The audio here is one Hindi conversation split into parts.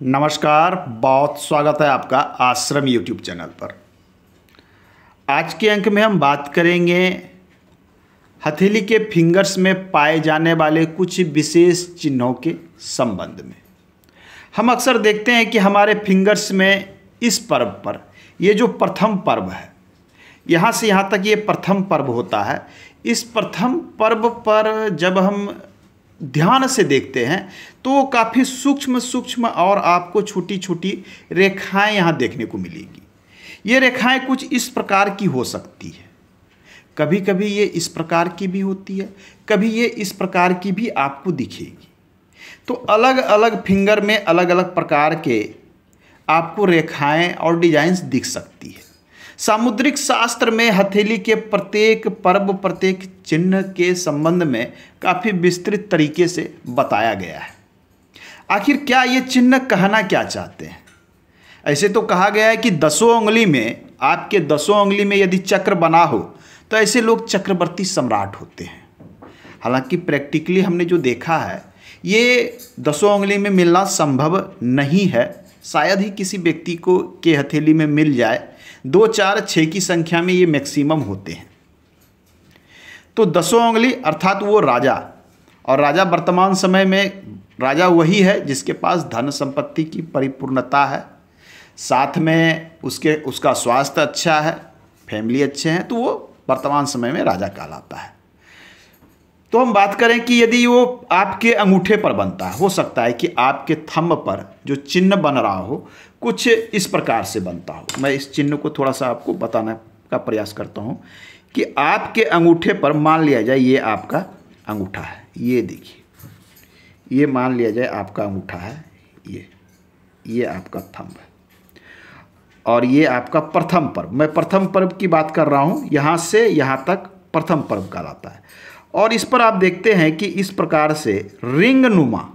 नमस्कार, बहुत स्वागत है आपका आश्रम यूट्यूब चैनल पर। आज के अंक में हम बात करेंगे हथेली के फिंगर्स में पाए जाने वाले कुछ विशेष चिन्हों के संबंध में। हम अक्सर देखते हैं कि हमारे फिंगर्स में इस पर्व पर, ये जो प्रथम पर्व है, यहाँ से यहाँ तक ये प्रथम पर्व होता है। इस प्रथम पर्व पर जब हम ध्यान से देखते हैं तो काफ़ी सूक्ष्म सूक्ष्म और आपको छोटी छोटी रेखाएँ यहाँ देखने को मिलेगी। ये रेखाएँ कुछ इस प्रकार की हो सकती है। कभी कभी ये इस प्रकार की भी होती है, कभी ये इस प्रकार की भी आपको दिखेगी। तो अलग अलग फिंगर में अलग अलग प्रकार के आपको रेखाएँ और डिजाइंस दिख सकती है। सामुद्रिक शास्त्र में हथेली के प्रत्येक पर्व, प्रत्येक चिन्ह के संबंध में काफ़ी विस्तृत तरीके से बताया गया है। आखिर क्या ये चिन्ह कहना क्या चाहते हैं? ऐसे तो कहा गया है कि दसों उंगली में, आपके दसों उंगली में यदि चक्र बना हो तो ऐसे लोग चक्रवर्ती सम्राट होते हैं। हालाँकि प्रैक्टिकली हमने जो देखा है, ये दसों उंगली में मिलना संभव नहीं है। शायद ही किसी व्यक्ति को के हथेली में मिल जाए। दो चार छः की संख्या में ये मैक्सिमम होते हैं। तो दसों उंगली अर्थात वो राजा। और राजा वर्तमान समय में राजा वही है जिसके पास धन संपत्ति की परिपूर्णता है। साथ में उसके, उसका स्वास्थ्य अच्छा है, फैमिली अच्छे हैं तो वो वर्तमान समय में राजा कहलाता है। तो हम बात करें कि यदि वो आपके अंगूठे पर बनता है, हो सकता है कि आपके थंब पर जो चिन्ह बन रहा हो, कुछ इस प्रकार से बनता हो। मैं इस चिन्ह को थोड़ा सा आपको बताने का प्रयास करता हूँ। कि आपके अंगूठे पर मान लिया जाए ये आपका अंगूठा है। ये देखिए। ये मान लिया जाए आपका अंगूठा है। ये ये आपका थंब है। और ये आपका प्रथम पर्व। मैं प्रथम पर्व की बात कर रहा हूँ। यहाँ से यहाँ तक प्रथम पर्व कहलाता है। और इस पर आप देखते हैं कि इस प्रकार से रिंग नुमा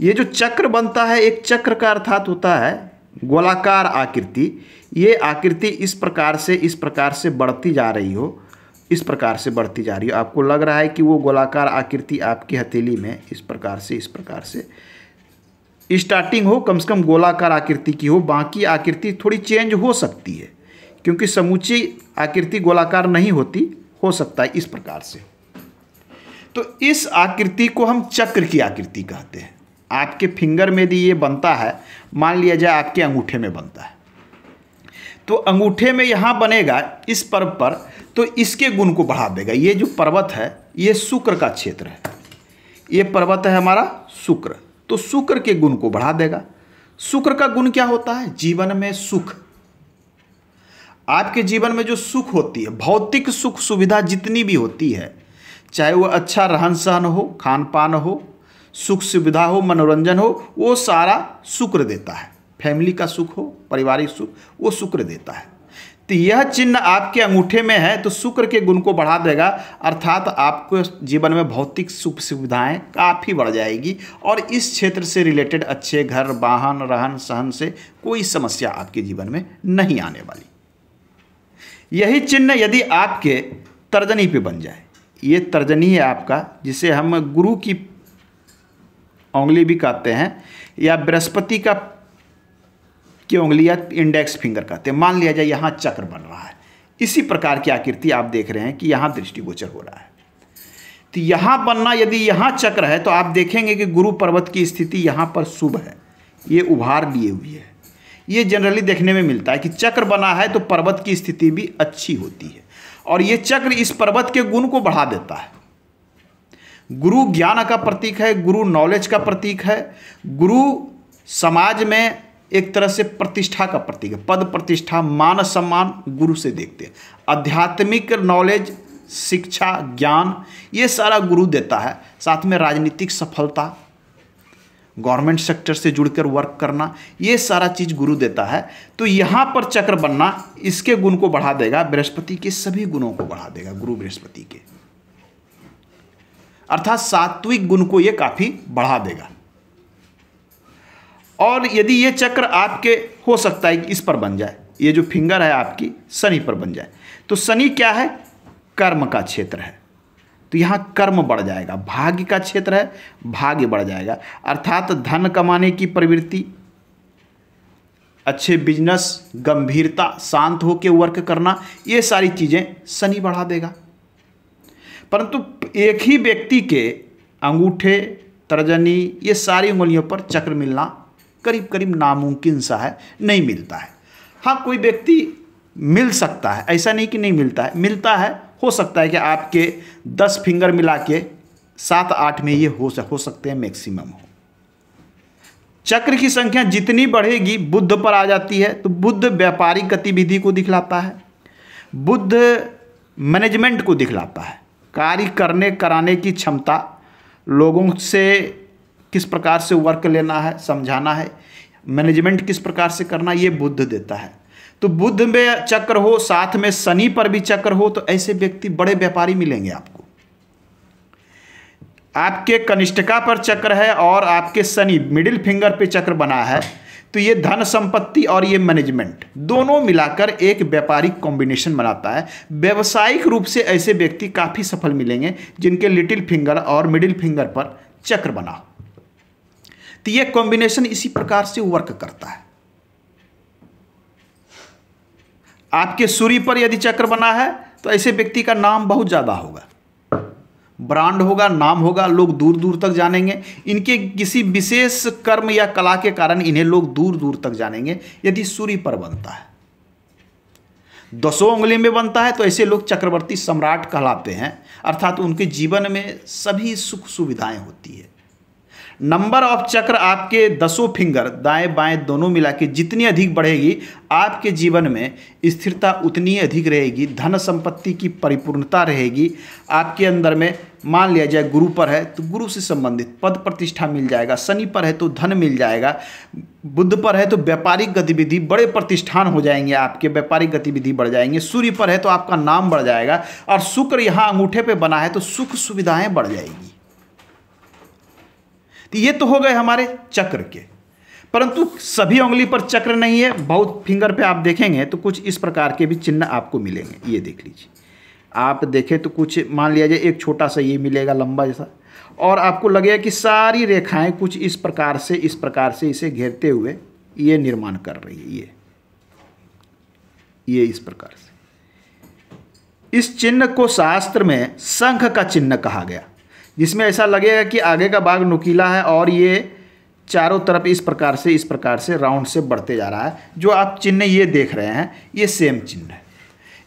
ये जो चक्र बनता है, एक चक्र का अर्थात होता है गोलाकार आकृति। ये आकृति इस प्रकार से, इस प्रकार से बढ़ती जा रही हो। इस प्रकार से बढ़ती जा रही हो। आपको लग रहा है कि वो गोलाकार आकृति आपकी हथेली में इस प्रकार से, इस प्रकार से। स्टार्टिंग हो, कम से कम गोलाकार आकृति की हो, बाकी आकृति थोड़ी चेंज हो सकती है। क्योंकि समूची आकृति गोलाकार नहीं होती, हो सकता है इस प्रकार से। तो इस आकृति को हम चक्र की आकृति कहते हैं। आपके फिंगर में यदि ये बनता है, मान लिया जाए आपके अंगूठे में बनता है। तो अंगूठे में यहाँ बनेगा इस पर्व पर तो इसके गुण को बढ़ा देगा। ये जो पर्वत है, ये शुक्र का क्षेत्र है। ये पर्वत है हमारा शुक्र। तो शुक्र के गुण को बढ़ा देगा। शुक्र का गुण क्या होता है? जीवन में सुख। आपके जीवन में जो सुख होती है, भौतिक सुख सुविधा जितनी भी होती है, चाहे वो अच्छा रहन सहन हो खान पान हो सुख सुविधा हो, मनोरंजन हो, वो सारा शुक्र देता है। फैमिली का सुख हो, पारिवारिक सुख, वो शुक्र देता है। तो यह चिन्ह आपके अंगूठे में है तो शुक्र के गुण को बढ़ा देगा। अर्थात आपको जीवन में भौतिक सुख सुविधाएँ काफ़ी बढ़ जाएगी और इस क्षेत्र से रिलेटेड अच्छे घर, वाहन, रहन सहन से कोई समस्या आपके जीवन में नहीं आने वाली। यही चिन्ह यदि आपके तर्जनी पे बन जाए, ये तर्जनी है आपका, जिसे हम गुरु की उंगली भी कहते हैं, या बृहस्पति का की उंगली या इंडेक्स फिंगर कहते हैं। मान लिया जाए यहाँ चक्र बन रहा है। इसी प्रकार की आकृति आप देख रहे हैं कि यहाँ दृष्टिगोचर हो रहा है। तो यहाँ बनना, यदि यहाँ चक्र है तो आप देखेंगे कि गुरु पर्वत की स्थिति यहाँ पर शुभ है। ये उभार लिए हुई है। ये जनरली देखने में मिलता है कि चक्र बना है तो पर्वत की स्थिति भी अच्छी होती है। और ये चक्र इस पर्वत के गुण को बढ़ा देता है। गुरु ज्ञान का प्रतीक है, गुरु नॉलेज का प्रतीक है। गुरु समाज में एक तरह से प्रतिष्ठा का प्रतीक है। पद प्रतिष्ठा, मान सम्मान गुरु से देखते हैं। आध्यात्मिक नॉलेज शिक्षा, ज्ञान, ये सारा गुरु देता है। साथ में राजनीतिक सफलता गवर्नमेंट सेक्टर से जुड़कर वर्क करना, ये सारा चीज़ गुरु देता है। तो यहाँ पर चक्र बनना इसके गुण को बढ़ा देगा, बृहस्पति के सभी गुणों को बढ़ा देगा, गुरु बृहस्पति के। अर्थात सात्विक गुण को ये काफ़ी बढ़ा देगा। और यदि ये चक्र आपके हो सकता है कि इस पर बन जाए, ये जो फिंगर है आपकी, शनि पर बन जाए तो शनि क्या है? कर्म का क्षेत्र है। तो यहाँ कर्म बढ़ जाएगा, भाग्य का क्षेत्र है, भाग्य बढ़ जाएगा। अर्थात धन कमाने की प्रवृत्ति, अच्छे बिज़नेस गंभीरता, शांत होकर वर्क करना, ये सारी चीज़ें शनि बढ़ा देगा। परंतु एक ही व्यक्ति के अंगूठे, तर्जनी, ये सारी उंगलियों पर चक्र मिलना करीब करीब नामुमकिन सा है, नहीं मिलता है। हाँ कोई व्यक्ति मिल सकता है, ऐसा नहीं कि नहीं मिलता है। मिलता है, हो सकता है कि आपके दस फिंगर मिला के सात आठ में ये हो हो सकते हैं मैक्सिमम हो। चक्र की संख्या जितनी बढ़ेगी, बुद्ध पर आ जाती है तो बुद्ध व्यापारिक गतिविधि को दिखलाता है, बुद्ध मैनेजमेंट को दिखलाता है। कार्य करने, कराने की क्षमता लोगों से किस प्रकार से वर्क लेना है, समझाना है मैनेजमेंट किस प्रकार से करना ये बुद्ध देता है। तो बुद्ध में चक्र हो, साथ में शनि पर भी चक्र हो तो ऐसे व्यक्ति, बड़े व्यापारी मिलेंगे आपको। आपके कनिष्ठका पर चक्र है और आपके शनि मिडिल फिंगर पे चक्र बना है। तो ये धन संपत्ति और ये मैनेजमेंट दोनों मिलाकर एक व्यापारिक कॉम्बिनेशन बनाता है। व्यवसायिक रूप से ऐसे व्यक्ति काफ़ी सफल मिलेंगे, जिनके लिटिल फिंगर और मिडिल फिंगर पर चक्र बना। तो ये कॉम्बिनेशन इसी प्रकार से वर्क करता है। आपके सूर्य पर यदि चक्र बना है तो ऐसे व्यक्ति का नाम बहुत ज़्यादा होगा। ब्रांड होगा, नाम होगा, लोग दूर दूर तक जानेंगे। इनके किसी विशेष कर्म या कला के कारण इन्हें लोग दूर दूर तक जानेंगे, यदि सूर्य पर बनता है। दसों उंगली में बनता है तो ऐसे लोग चक्रवर्ती सम्राट कहलाते हैं। अर्थात उनके जीवन में सभी सुख सुविधाएँ होती है। नंबर ऑफ़ चक्र आपके दसों फिंगर, दाएँ बाएँ दोनों मिला के जितनी अधिक बढ़ेगी, आपके जीवन में स्थिरता उतनी अधिक रहेगी, धन संपत्ति की परिपूर्णता रहेगी। आपके अंदर में मान लिया जाए गुरु पर है तो गुरु से संबंधित पद प्रतिष्ठा मिल जाएगा, शनि पर है तो धन मिल जाएगा बुद्ध पर है तो व्यापारिक गतिविधि, बड़े प्रतिष्ठान हो जाएँगे आपके, व्यापारिक गतिविधि बढ़ जाएँगे, सूर्य पर है तो आपका नाम बढ़ जाएगा, और शुक्र यहाँ अंगूठे पर बना है तो सुख सुविधाएँ बढ़ जाएगी। ये तो हो गए हमारे चक्र के। परंतु सभी उंगली पर चक्र नहीं है, बहुत फिंगर पे आप देखेंगे तो कुछ इस प्रकार के भी चिन्ह आपको मिलेंगे। ये देख लीजिए। आप देखें तो कुछ, मान लिया जाए एक छोटा सा ये मिलेगा, लंबा जैसा। और आपको लगेगा कि सारी रेखाएँ कुछ इस प्रकार से, इस प्रकार से इसे घेरते हुए ये निर्माण कर रही है, ये। ये इस प्रकार से। इस चिन्ह को शास्त्र में संघ का चिन्ह कहा गया। जिसमें ऐसा लगेगा कि आगे का भाग नुकीला है और ये चारों तरफ़ इस प्रकार से, इस प्रकार से राउंड से बढ़ते जा रहा है। जो आप चिन्ह ये देख रहे हैं, ये सेम चिन्ह है।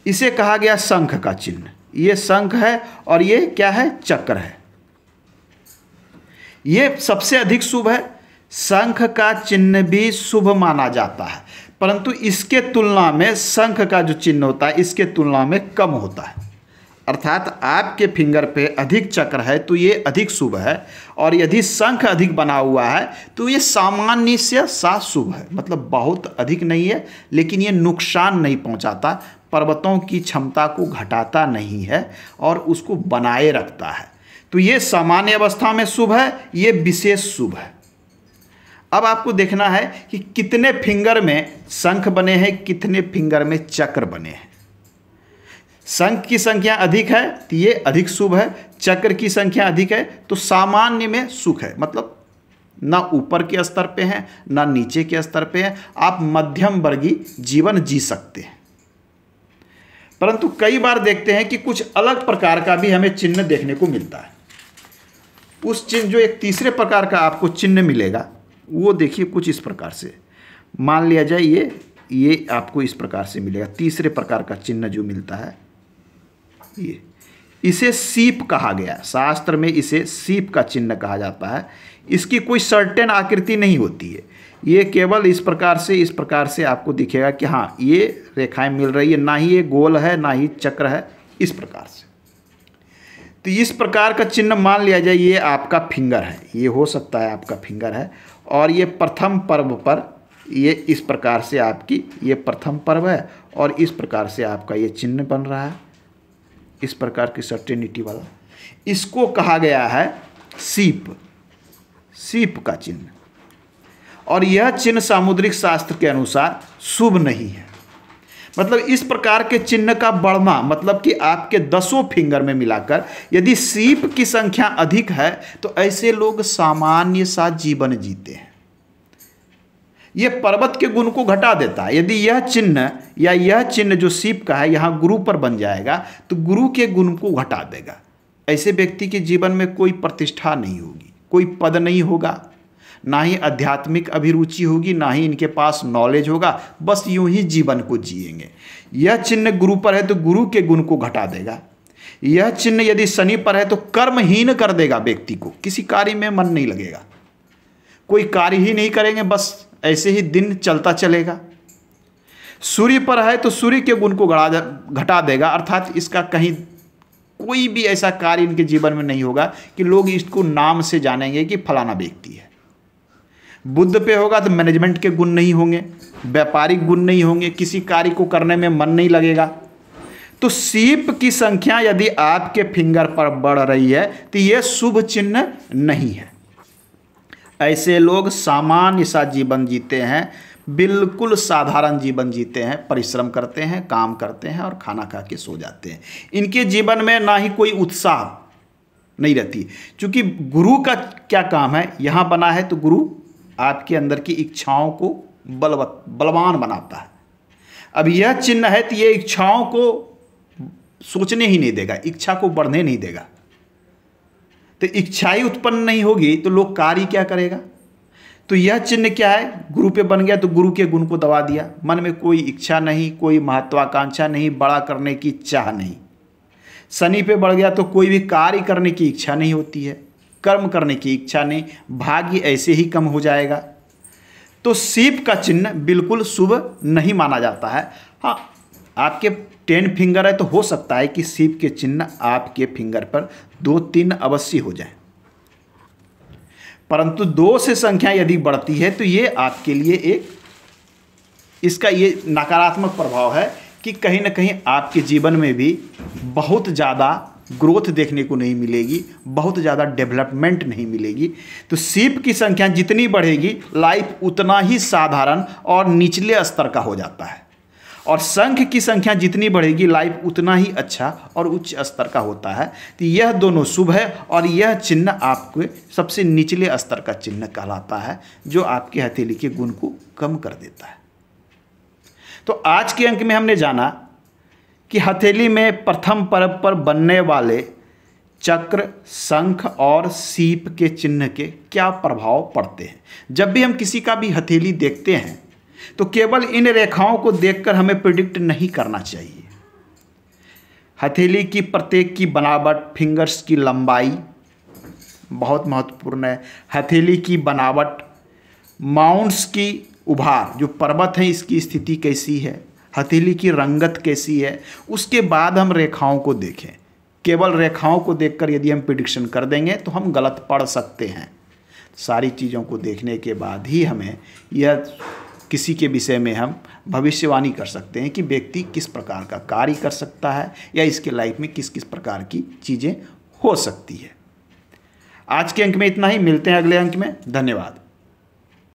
इसे कहा गया शंख का चिन्ह। ये शंख है और ये क्या है? चक्र है। ये सबसे अधिक शुभ है। शंख का चिन्ह भी शुभ माना जाता है। परंतु इसके तुलना में शंख का जो चिन्ह होता है, इसके तुलना में कम होता है। अर्थात आपके फिंगर पे अधिक चक्र है तो ये अधिक शुभ है। और यदि शंख अधिक बना हुआ है तो ये सामान्य से सात शुभ है। मतलब बहुत अधिक नहीं है, लेकिन ये नुकसान नहीं पहुंचाता, पर्वतों की क्षमता को घटाता नहीं है और उसको बनाए रखता है। तो ये सामान्य अवस्था में शुभ है, ये विशेष शुभ है। अब आपको देखना है कि कितने फिंगर में शंख बने हैं, कितने फिंगर में चक्र बने हैं। शंख की संख्या अधिक है तो ये अधिक शुभ है। चक्र की संख्या अधिक है तो सामान्य में सुख है। मतलब ना ऊपर के स्तर पे हैं, ना नीचे के स्तर पे हैं। आप मध्यम वर्गीय जीवन जी सकते हैं। परंतु कई बार देखते हैं कि कुछ अलग प्रकार का भी हमें चिन्ह देखने को मिलता है। उस चिन्ह, जो एक तीसरे प्रकार का आपको चिन्ह मिलेगा, वो देखिए कुछ इस प्रकार से। मान लिया जाए, ये ये आपको इस प्रकार से मिलेगा। तीसरे प्रकार का चिन्ह जो मिलता है ये इसे सीप कहा गया शास्त्र में इसे सीप का चिन्ह कहा जाता है। इसकी कोई सर्टेन आकृति नहीं होती है। ये केवल इस प्रकार से, इस प्रकार से आपको दिखेगा कि हाँ ये रेखाएँ मिल रही है। ना ही ये गोल है, ना ही चक्र है, इस प्रकार से। तो इस प्रकार का चिन्ह मान लिया जाए, ये आपका फिंगर है। ये हो सकता है आपका फिंगर है। और ये प्रथम पर्व पर ये इस प्रकार से आपकी, ये प्रथम पर्व है। और इस प्रकार से आपका ये चिन्ह बन रहा है। इस प्रकार की सर्टेनिटी वाला। इसको कहा गया है सीप। सीप का चिन्ह। और यह चिन्ह सामुद्रिक शास्त्र के अनुसार शुभ नहीं है। मतलब इस प्रकार के चिन्ह का बढ़ना मतलब कि आपके दसों फिंगर में मिलाकर यदि सीप की संख्या अधिक है तो ऐसे लोग सामान्य सा जीवन जीते हैं। ये पर्वत के गुण को घटा देता है। यदि यह चिन्ह या यह चिन्ह जो शिव का है, यहाँ गुरु पर बन जाएगा तो गुरु के गुण को घटा देगा। ऐसे व्यक्ति के जीवन में कोई प्रतिष्ठा नहीं होगी, कोई पद नहीं होगा। ना ही आध्यात्मिक अभिरुचि होगी, ना ही इनके पास नॉलेज होगा, बस यूँ ही जीवन को जिएँगे। यह चिन्ह गुरु पर है तो गुरु के गुण को घटा देगा। यह चिन्ह यदि शनि पर है तो कर्महीन कर देगा व्यक्ति को। किसी कार्य में मन नहीं लगेगा। कोई कार्य ही नहीं करेंगे, बस ऐसे ही दिन चलता चलेगा। सूर्य पर है तो सूर्य के गुण को घटा देगा, अर्थात इसका कहीं कोई भी ऐसा कार्य इनके जीवन में नहीं होगा कि लोग इसको नाम से जानेंगे कि फलाना व्यक्ति है। बुद्ध पे होगा तो मैनेजमेंट के गुण नहीं होंगे, व्यापारिक गुण नहीं होंगे, किसी कार्य को करने में मन नहीं लगेगा। तो सीप की संख्या यदि आपके फिंगर पर बढ़ रही है तो यह शुभ चिन्ह नहीं है। ऐसे लोग सामान्य सा जीवन जीते हैं, बिल्कुल साधारण जीवन जीते हैं, परिश्रम करते हैं, काम करते हैं और खाना खा के सो जाते हैं। इनके जीवन में ना ही कोई उत्साह नहीं रहती। क्योंकि गुरु का क्या काम है? यहाँ बना है तो गुरु आपके अंदर की इच्छाओं को बलवत, बलवान बनाता है। अब यह चिन्ह है तो ये इच्छाओं को सोचने ही नहीं देगा, इच्छा को बढ़ने नहीं देगा। तो इच्छा ही उत्पन्न नहीं होगी तो लोग कार्य क्या करेगा? तो यह चिन्ह क्या है? गुरु पे बन गया तो गुरु के गुण को दबा दिया। मन में कोई इच्छा नहीं, कोई महत्वाकांक्षा नहीं, बड़ा करने की चाह नहीं। शनि पे बढ़ गया तो कोई भी कार्य करने की इच्छा नहीं होती है। कर्म करने की इच्छा नहीं, भाग्य ऐसे ही कम हो जाएगा। तो सीप का चिन्ह बिल्कुल शुभ नहीं माना जाता है। हाँ आपके टेन फिंगर है तो हो सकता है कि सीप के चिन्ह आपके फिंगर पर दो तीन अवश्य हो जाए। परंतु दो से संख्या यदि बढ़ती है तो ये आपके लिए एक, इसका ये नकारात्मक प्रभाव है कि कहीं ना कहीं आपके जीवन में भी बहुत ज़्यादा ग्रोथ देखने को नहीं मिलेगी, बहुत ज़्यादा डेवलपमेंट नहीं मिलेगी। तो सीप की संख्या जितनी बढ़ेगी, लाइफ उतना ही साधारण और निचले स्तर का हो जाता है। और संख्य की संख्या जितनी बढ़ेगी लाइफ उतना ही अच्छा और उच्च स्तर का होता है। तो यह दोनों शुभ है और यह चिन्ह आपके सबसे निचले स्तर का चिन्ह कहलाता है, जो आपके हथेली के गुण को कम कर देता है। तो आज के अंक में हमने जाना कि हथेली में प्रथम पर्व पर बनने वाले चक्र शंख और सीप के चिन्ह के क्या प्रभाव पड़ते हैं। जब भी हम किसी का भी हथेली देखते हैं तो केवल इन रेखाओं को देखकर हमें प्रिडिक्ट नहीं करना चाहिए। हथेली की प्रत्येक की बनावट फिंगर्स की लंबाई बहुत महत्वपूर्ण है। हथेली की बनावट माउंट्स की उभार, जो पर्वत है, इसकी स्थिति कैसी है? हथेली की रंगत कैसी है? उसके बाद हम रेखाओं को देखें। केवल रेखाओं को देखकर यदि हम प्रिडिक्शन कर देंगे तो हम गलत पढ़ सकते हैं। सारी चीज़ों को देखने के बाद ही हमें यह किसी के विषय में हम भविष्यवाणी कर सकते हैं कि व्यक्ति किस प्रकार का कार्य कर सकता है या इसके लाइफ में किस किस प्रकार की चीज़ें हो सकती है। आज के अंक में इतना ही, मिलते हैं अगले अंक में, धन्यवाद।